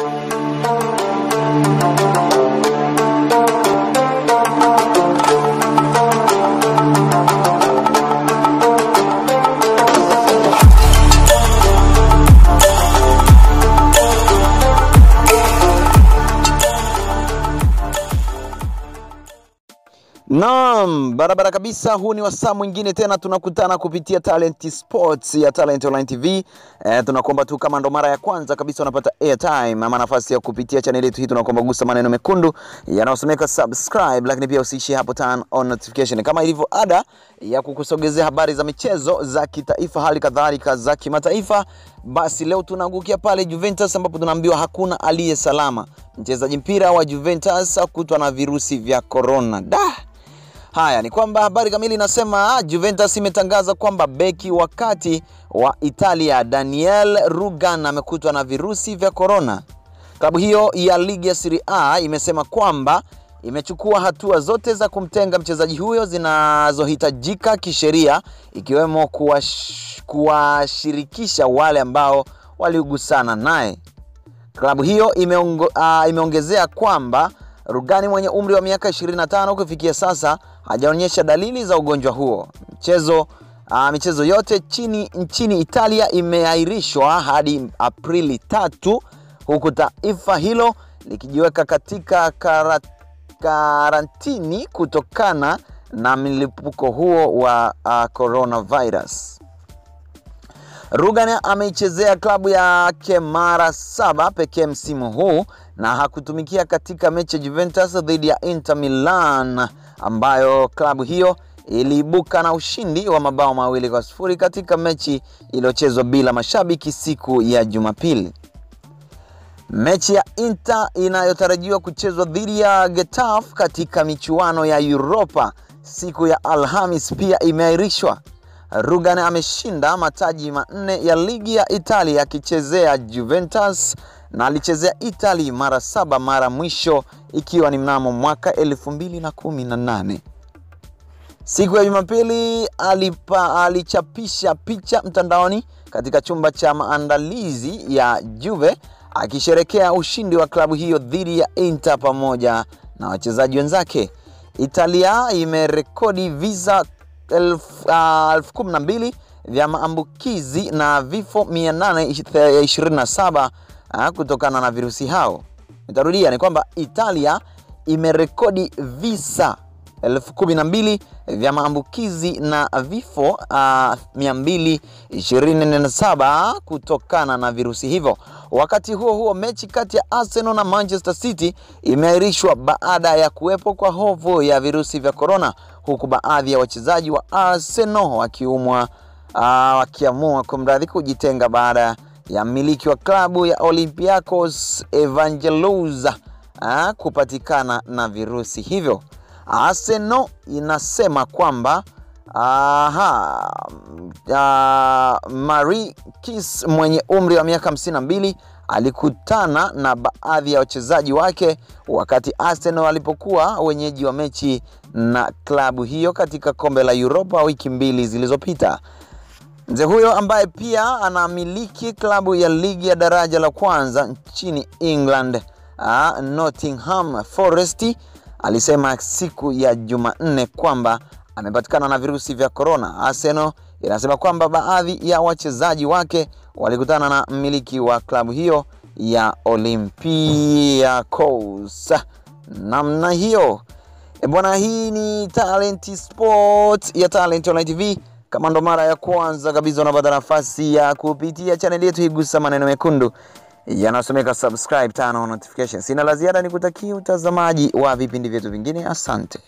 Música Naam, barabara kabisa. Huu ni wasaa mwingine tena tunakutana kupitia Talent Sports ya Talent Online TV. E, tunakuomba tu kama ndo mara ya kwanza kabisa unapata airtime ama nafasi ya kupitia channel yetu hii, tunakuomba gusa maneno mekundu yanayosomeka subscribe, lakini pia usiishie hapo, turn on notification kama ilivyo ada ya kukusogezea habari za michezo za kitaifa, hali kadhalika za kimataifa. Basi leo tunaangukia pale Juventus ambapo tunaambiwa hakuna aliye salama. Mchezaji mpira wa Juventus akutwa na virusi vya corona. Da! Haya ni kwamba habari kamili inasema Juventus imetangaza kwamba beki wa kati wa Italia Daniel Rugan amekutwa na virusi vya korona. Klabu hiyo ya ligi ya Serie A imesema kwamba imechukua hatua zote za kumtenga mchezaji huyo zinazohitajika kisheria, ikiwemo kuwashirikisha wale ambao waliugusana naye. Klabu hiyo imeongo, uh, imeongezea kwamba Rugani mwenye umri wa miaka 25 kufikia sasa hajaonyesha dalili za ugonjwa huo. Mchezo uh, michezo yote chini nchini Italia imeahirishwa hadi Aprili tatu huku taifa hilo likijiweka katika karat, karantini kutokana na mlipuko huo wa uh, coronavirus. Rugan ameichezea klabu yake mara saba pekee msimu huu na hakutumikia katika mechi ya Juventus dhidi ya Inter Milan ambayo klabu hiyo iliibuka na ushindi wa mabao mawili kwa sifuri katika mechi iliyochezwa bila mashabiki siku ya Jumapili. Mechi ya Inter inayotarajiwa kuchezwa dhidi ya Getafe katika michuano ya Europa siku ya Alhamis pia imeahirishwa. Rugan ameshinda mataji manne ya ligi ya Italia akichezea Juventus na alichezea Italy mara saba, mara mwisho ikiwa ni mnamo mwaka 2018. Siku ya Jumapili alipa, alichapisha picha mtandaoni katika chumba cha maandalizi ya Juve akisherekea ushindi wa klabu hiyo dhidi ya Inter pamoja na wachezaji wenzake. Italia imerekodi visa elfu uh, elfu kumi na mbili vya maambukizi na vifo 827 uh, kutokana na virusi hao. Nitarudia ni kwamba Italia imerekodi visa elfu kumi na mbili vya maambukizi na vifo uh, 227 kutokana na virusi hivyo. Wakati huo huo, mechi kati ya Arsenal na Manchester City imeahirishwa baada ya kuwepo kwa hofu ya virusi vya korona, huku baadhi ya wachezaji wa Arsenal wakiumwa uh, wakiamua kumradhi kujitenga baada ya mmiliki wa klabu ya Olympiacos Evangelos uh, kupatikana na virusi hivyo. Arsenal inasema kwamba aha, uh, Marie Kis mwenye umri wa miaka 52 alikutana na baadhi ya wachezaji wake wakati Arsenal walipokuwa wenyeji wa mechi na klabu hiyo katika kombe la Europa wiki mbili zilizopita. Mzee huyo ambaye pia anamiliki klabu ya ligi ya daraja la kwanza nchini England, uh, Nottingham Forest alisema siku ya Jumanne kwamba amepatikana na virusi vya korona. Arsenal inasema kwamba baadhi ya wachezaji wake walikutana na mmiliki wa klabu hiyo ya Olympiacos namna hiyo. E bwana, hii ni Talent Sport ya Talent Online TV. Kama ndo mara ya kwanza kabisa unapata nafasi ya kupitia chaneli yetu, igusa maneno mekundu yanasomeka subscribe, turn on notifications. Sina la ziada, nikutakia utazamaji wa vipindi vyetu vingine. Asante.